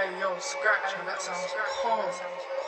Hey yo, scratch, that sounds cold.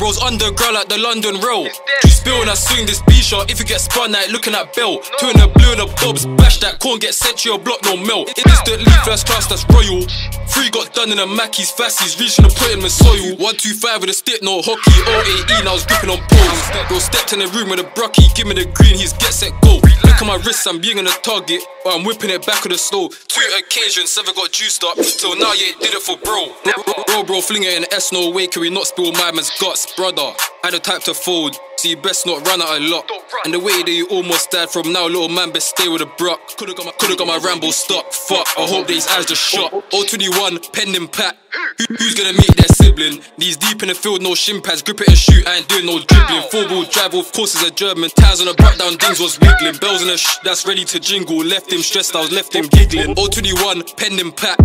Bro's underground like the London Rail. You spill when I swing this B shot. If you get spun out, looking at Bell. Two in the blue and the bobs. Bash that corn, get sent to your block, no melt. Instantly first class, that's royal. Three got done in the Mackies, Fassies. Reaching the point in my soil. One, two, five with a stick, no hockey. 018, I was gripping on poles. Yo, stepped in the room with a brucky. Give me the green, he's get set, go. Look at my wrist, I'm being on the target. But I'm whipping it back of the slow. Two occasions, seven got juiced up. Till now, yeah, did it for bro. Bro, bro, bro, fling it in S, no way. Can we not spill my man's guts, brother? I the type to fold. So you best not run out a lot. And the way that you almost died from now, little man best stay with a bruck. Could've got my, could've got my ramble stop. Fuck, I hope these eyes just shot. 021, pending pack. Who- Who's gonna meet their sibling? These deep in the field, no shin pads. Grip it and shoot, I ain't doing no dribbling. Four wheel drive, of course, is a German. Tires on the back down, things was wiggling. Bells in the sh, that's ready to jingle. Left him stressed, I was left him giggling. All 021, pending pack.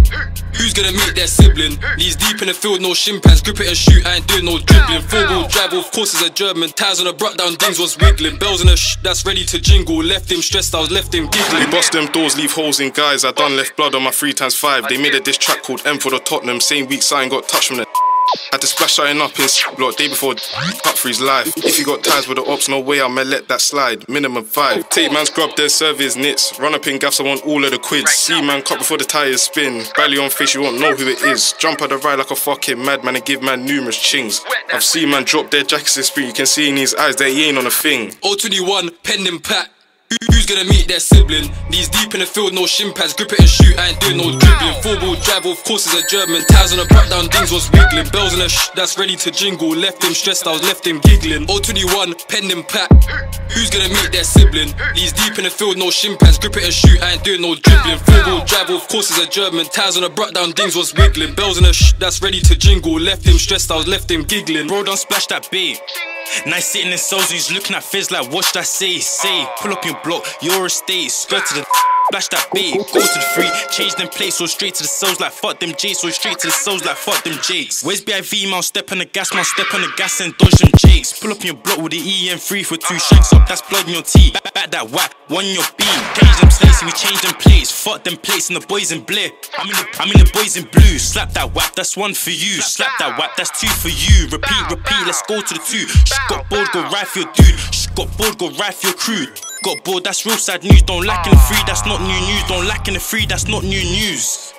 Who's gonna meet their sibling? These deep in the field, no shin pads. Grip it and shoot, I ain't doing no dribbling. Four wheel drive, of course, is a German. Tires on the back down, things was wiggling. Bells in the sh, that's ready to jingle. Left him stressed, I was left him We giggling. bust them doors, leave holes in guys. I done left blood on my three times five. They made a diss track called M for the Tottenham. Same week, sign got touched from the. Had to splash something up in block day before cut for his life. If you got ties with the ops, no way I'ma let that slide. Minimum five. Take man's grub, their service knits. Run up in gaffs, I want all of the quids. See man cut before the tires spin. Belly on face, you won't know who it is. Jump at the ride like a fucking madman and give man numerous chings. I've seen man drop their jackets in spring. You can see in his eyes that he ain't on a thing. 021, pending pack. Who- Who's gonna meet their sibling? These deep in the field, no shin pads. Grip it and shoot, I ain't doing no dribbling. Four wheel drive, of course, is a German. Tires on the back down, things was wiggling. Bells in the sh, that's ready to jingle. Left him stressed, I was left him giggling. 021, pending pack. Who's gonna meet their sibling? These deep in the field, no shin pads. Grip it and shoot, I ain't doing no dribbling. Four wheel drive, of course, is a German. Tires on the back down, things was wiggling. Bells in the sh, that's ready to jingle. Left him stressed, I was left him giggling. Bro, don't splash that bait. Nice sitting in he's looking at Fizz like, what should I say? Say, pull up your block, your estate, skirt to the Splash that bait, go to the free, change them plates, so straight to the cells like fuck them Jakes, so straight to the cells like fuck them Jakes. Where's BIV, man? Step on the gas, man, step on the gas and dodge them Jakes. Pull up in your block with the EM3 for two shanks up, that's blood in your teeth. Back, back that whack, one your beam. Change them slates, we change them plates, fuck them plates and the boys in blue. I'm in the, I'm in the boys in blue, slap that whack, that's one for you. Slap that whack, that's two for you. Repeat, repeat, let's go to the two. She got bored, go right for your dude. She got bored, go right for your crew. Got bored, that's real sad news. Don't lack in the free, that's not new news. Don't lack in the free, that's not new news.